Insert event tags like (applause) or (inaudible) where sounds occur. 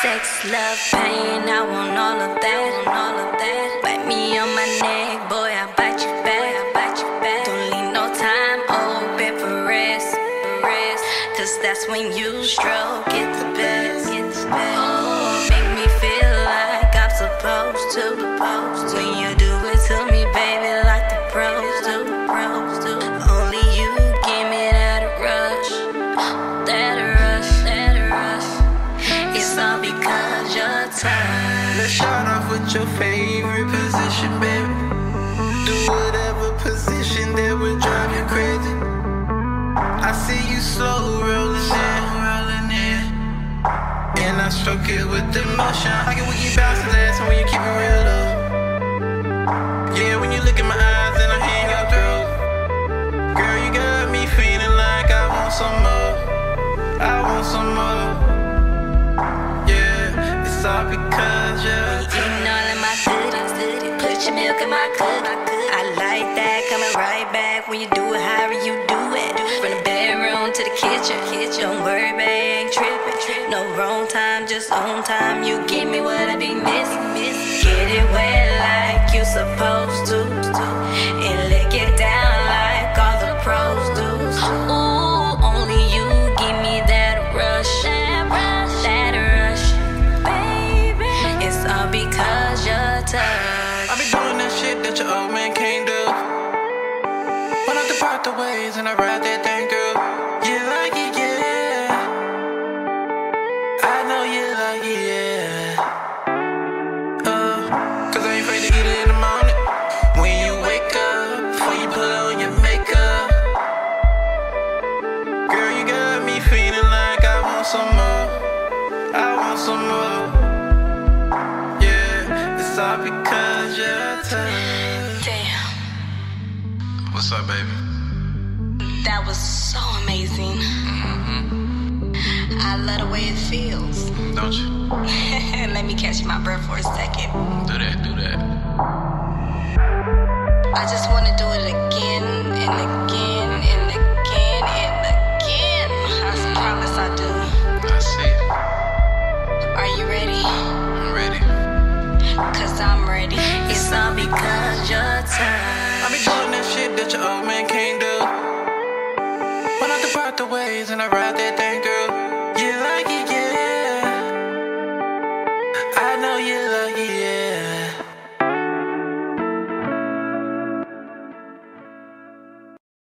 Sex, love, pain, I want all of that, all of that. Bite me on my neck, boy, I bite you back, I bite you back. Don't leave no time oh, open for rest, for rest. Cause that's when you stroke it the with your favorite position, baby. Do whatever position that would drive you crazy. I see you slow rolling in, rolling in. And I stroke it with emotion. I get when you bounce the last and when you keep it real low. Yeah, when you look in my eyes and I hear your throat. Girl, you got me feeling like I want some more. I want some more. Yeah, it's all because milk in my cup. I like that coming right back when you do it however you do it. From the bedroom to the kitchen. Don't worry, babe, ain't tripping. No wrong time, just on time. You give me what I be missing. Get it wet like you supposed to. And lick it down like all the pros do. Ooh, only you give me that rush. That rush, baby. It's all because your touch. When the ways and I ride that thing through. You like it, yeah. I know you like it, yeah. Uh, cause I ain't afraid to eat it in the morning. When you wake up, before you put on your makeup. Girl, you got me feeling like I want some more. I want some more. Yeah, it's all because you're. Damn, What's up, baby? That was so amazing. I love the way it feels. Don't you? (laughs) Let me catch my breath for a second. Do that, do that. I just want to do it again and again and again and I ride